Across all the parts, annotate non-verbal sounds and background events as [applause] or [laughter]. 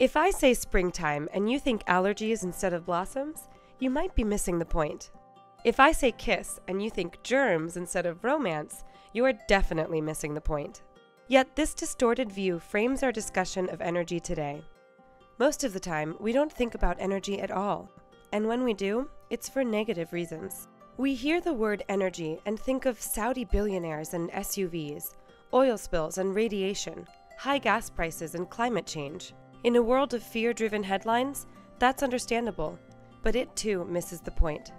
If I say springtime and you think allergies instead of blossoms, you might be missing the point. If I say kiss and you think germs instead of romance, you are definitely missing the point. Yet this distorted view frames our discussion of energy today. Most of the time, we don't think about energy at all, and when we do, it's for negative reasons. We hear the word energy and think of Saudi billionaires and SUVs, oil spills and radiation, high gas prices and climate change. In a world of fear driven headlines, that's understandable, but it too misses the point.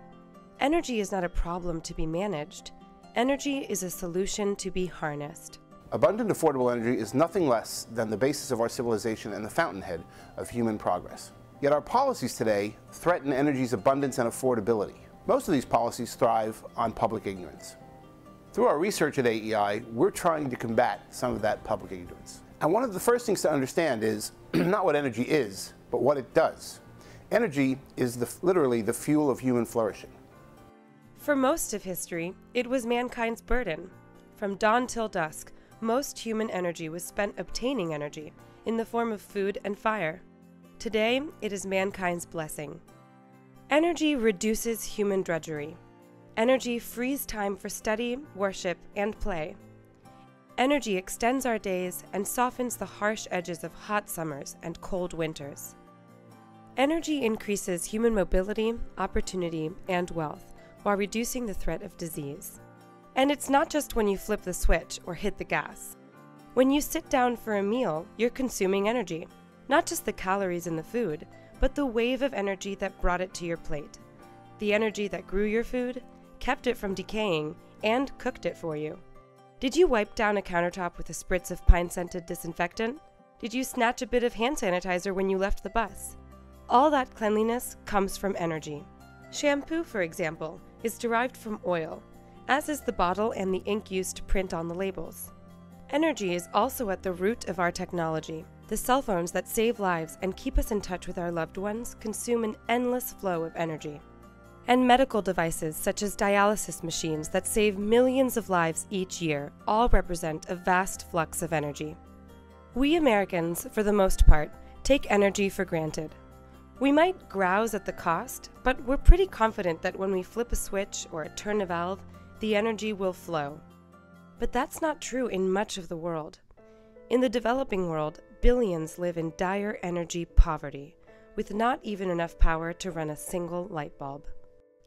Energy is not a problem to be managed, energy is a solution to be harnessed. Abundant affordable energy is nothing less than the basis of our civilization and the fountainhead of human progress. Yet our policies today threaten energy's abundance and affordability. Most of these policies thrive on public ignorance. Through our research at AEI, we're trying to combat some of that public ignorance. And one of the first things to understand is [clears throat] not what energy is, but what it does. Energy is the, literally the fuel of human flourishing. For most of history, it was mankind's burden. From dawn till dusk, most human energy was spent obtaining energy in the form of food and fire. Today, it is mankind's blessing. Energy reduces human drudgery. Energy frees time for study, worship, and play. Energy extends our days and softens the harsh edges of hot summers and cold winters. Energy increases human mobility, opportunity, and wealth while reducing the threat of disease. And it's not just when you flip the switch or hit the gas. When you sit down for a meal, you're consuming energy. Not just the calories in the food, but the wave of energy that brought it to your plate. The energy that grew your food, kept it from decaying, and cooked it for you. Did you wipe down a countertop with a spritz of pine scented disinfectant? Did you snatch a bit of hand sanitizer when you left the bus? All that cleanliness comes from energy. Shampoo, for example, is derived from oil, as is the bottle and the ink used to print on the labels. Energy is also at the root of our technology. The cell phones that save lives and keep us in touch with our loved ones consume an endless flow of energy and medical devices such as dialysis machines that save millions of lives each year all represent a vast flux of energy. We Americans, for the most part, take energy for granted. We might grouse at the cost, but we're pretty confident that when we flip a switch or turn a valve, the energy will flow. But that's not true in much of the world. In the developing world, billions live in dire energy poverty, with not even enough power to run a single light bulb.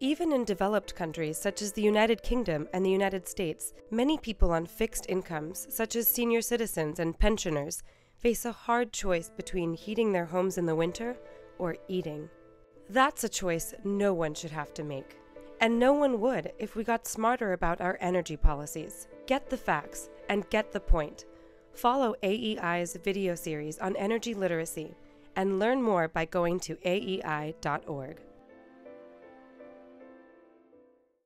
Even in developed countries such as the United Kingdom and the United States, many people on fixed incomes, such as senior citizens and pensioners, face a hard choice between heating their homes in the winter or eating. That's a choice no one should have to make. And no one would if we got smarter about our energy policies. Get the facts and get the point. Follow AEI's video series on energy literacy and learn more by going to aei.org.